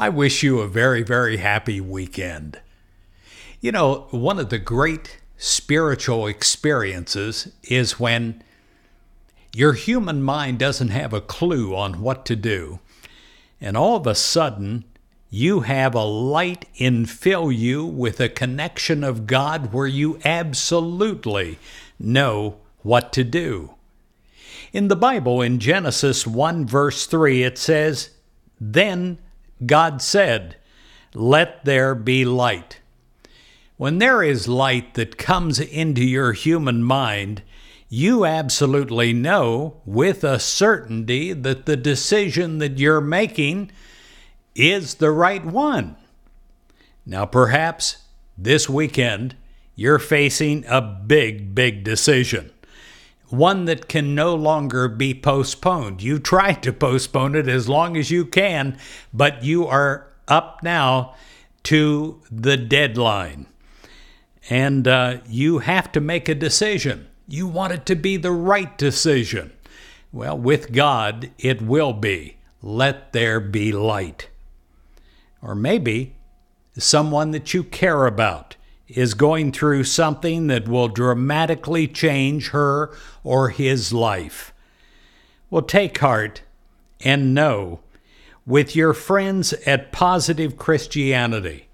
I wish you a very, very happy weekend. You know, one of the great spiritual experiences is when your human mind doesn't have a clue on what to do, and all of a sudden, you have a light infill you with a connection of God where you absolutely know what to do. In the Bible, in Genesis 1, verse 3, it says, Then God said, Let there be light. When there is light that comes into your human mind, you absolutely know with a certainty that the decision that you're making is the right one. Now, perhaps this weekend you're facing a big, big decision. One that can no longer be postponed. You tried to postpone it as long as you can, but you are up now to the deadline. And uh, you have to make a decision. You want it to be the right decision. Well, with God, it will be. Let there be light. Or maybe someone that you care about is going through something that will dramatically change her or his life. Well, take heart and know with your friends at Positive Christianity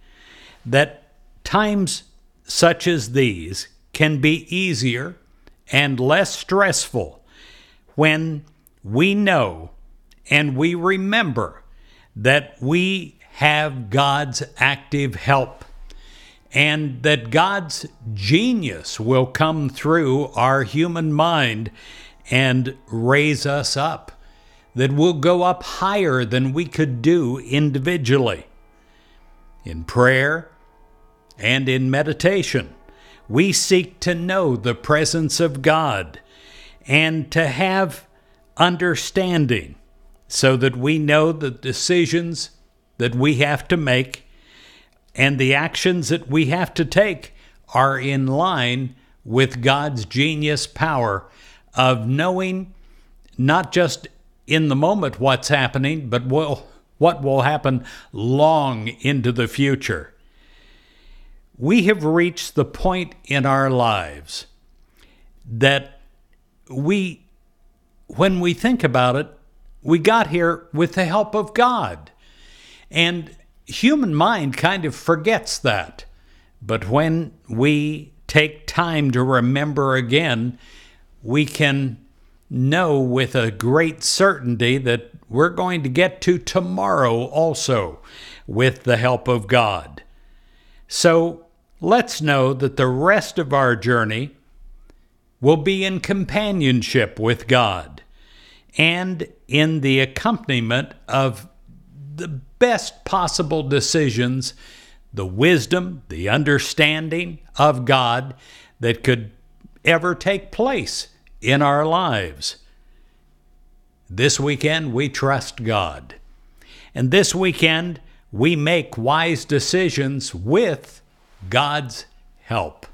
that times such as these can be easier and less stressful when we know and we remember that we have God's active help and that God's genius will come through our human mind and raise us up, that we'll go up higher than we could do individually. In prayer and in meditation, we seek to know the presence of God and to have understanding so that we know the decisions that we have to make and the actions that we have to take are in line with God's genius power of knowing not just in the moment what's happening, but will, what will happen long into the future. We have reached the point in our lives that we, when we think about it, we got here with the help of God. And human mind kind of forgets that. But when we take time to remember again, we can know with a great certainty that we're going to get to tomorrow also with the help of God. So let's know that the rest of our journey will be in companionship with God and in the accompaniment of the best possible decisions, the wisdom, the understanding of God that could ever take place in our lives. This weekend, we trust God. And this weekend, we make wise decisions with God's help.